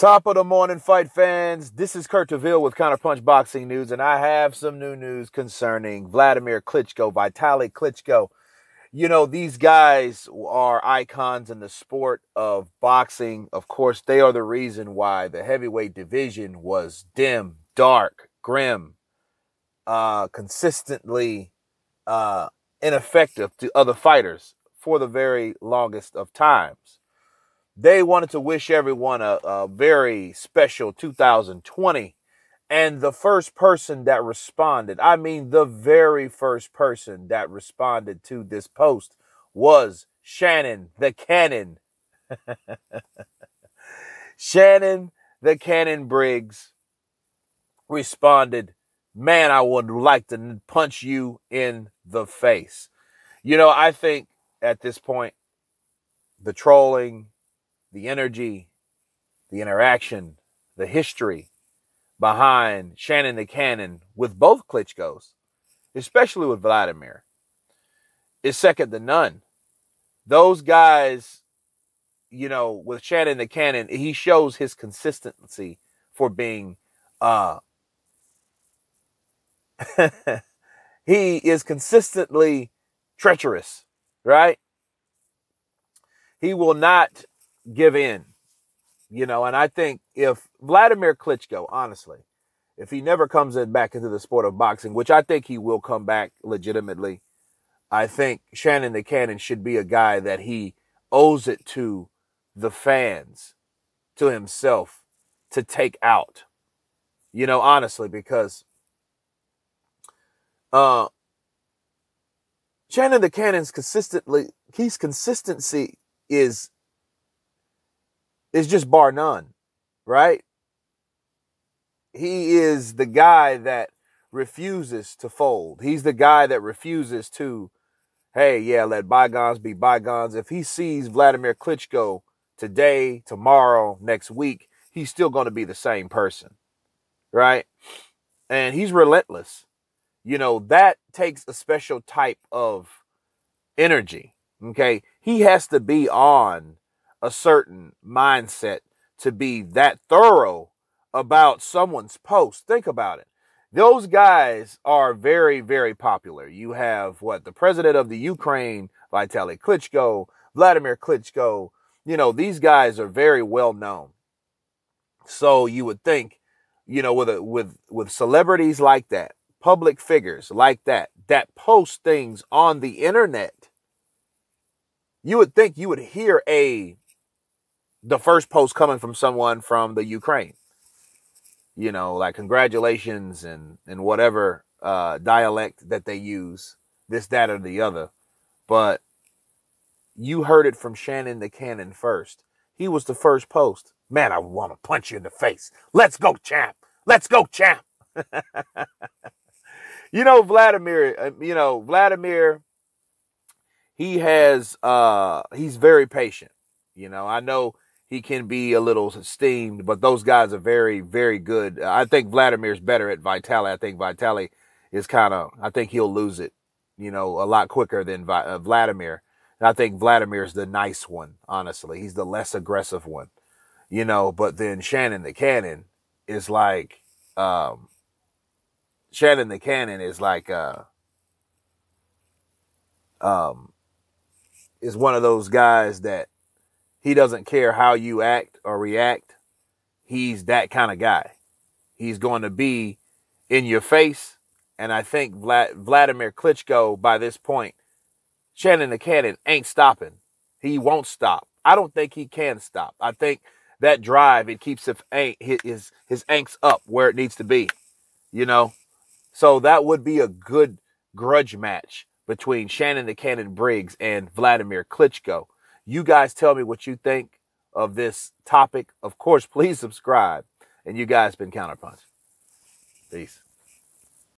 Top of the morning, fight fans. This is Kurt DeVille with Counterpunch Boxing News, and I have some new news concerning Vladimir Klitschko, Vitaly Klitschko. You know, these guys are icons in the sport of boxing. Of course, they are the reason why the heavyweight division was dim, dark, grim, uh, consistently uh, ineffective to other fighters for the very longest of times they wanted to wish everyone a, a very special 2020. And the first person that responded, I mean, the very first person that responded to this post was Shannon the Cannon. Shannon the Cannon Briggs responded, Man, I would like to punch you in the face. You know, I think at this point, the trolling, the energy, the interaction, the history behind Shannon the Cannon with both Klitschko's, especially with Vladimir, is second to none. Those guys, you know, with Shannon the Cannon, he shows his consistency for being uh he is consistently treacherous, right? He will not give in. You know, and I think if Vladimir Klitschko, honestly, if he never comes in back into the sport of boxing, which I think he will come back legitimately, I think Shannon the Cannon should be a guy that he owes it to the fans, to himself, to take out. You know, honestly, because uh Shannon the Cannon's consistently he's consistency is is just bar none, right? He is the guy that refuses to fold. He's the guy that refuses to, hey, yeah, let bygones be bygones. If he sees Vladimir Klitschko today, tomorrow, next week, he's still going to be the same person, right? And he's relentless. You know, that takes a special type of energy. Okay. He has to be on a certain mindset to be that thorough about someone's post. Think about it. Those guys are very, very popular. You have what the president of the Ukraine, Vitaly Klitschko, Vladimir Klitschko. You know, these guys are very well known. So you would think, you know, with a, with with celebrities like that, public figures like that, that post things on the internet, you would think you would hear a the first post coming from someone from the Ukraine. You know, like congratulations and and whatever uh, dialect that they use, this, that, or the other. But you heard it from Shannon the Cannon first. He was the first post. Man, I want to punch you in the face. Let's go, champ. Let's go, champ. you know, Vladimir, uh, you know, Vladimir, he has, uh, he's very patient. You know, I know he can be a little steamed, but those guys are very, very good. I think Vladimir's better at Vitaly. I think Vitaly is kind of, I think he'll lose it, you know, a lot quicker than uh, Vladimir. And I think Vladimir's the nice one, honestly. He's the less aggressive one, you know, but then Shannon the Cannon is like, um, Shannon the Cannon is like, uh, um, is one of those guys that he doesn't care how you act or react. He's that kind of guy. He's going to be in your face. And I think Vlad, Vladimir Klitschko, by this point, Shannon the Cannon ain't stopping. He won't stop. I don't think he can stop. I think that drive, it keeps his, his, his angst up where it needs to be, you know? So that would be a good grudge match between Shannon the Cannon Briggs and Vladimir Klitschko. You guys tell me what you think of this topic. Of course, please subscribe. And you guys been Counterpunch. Peace.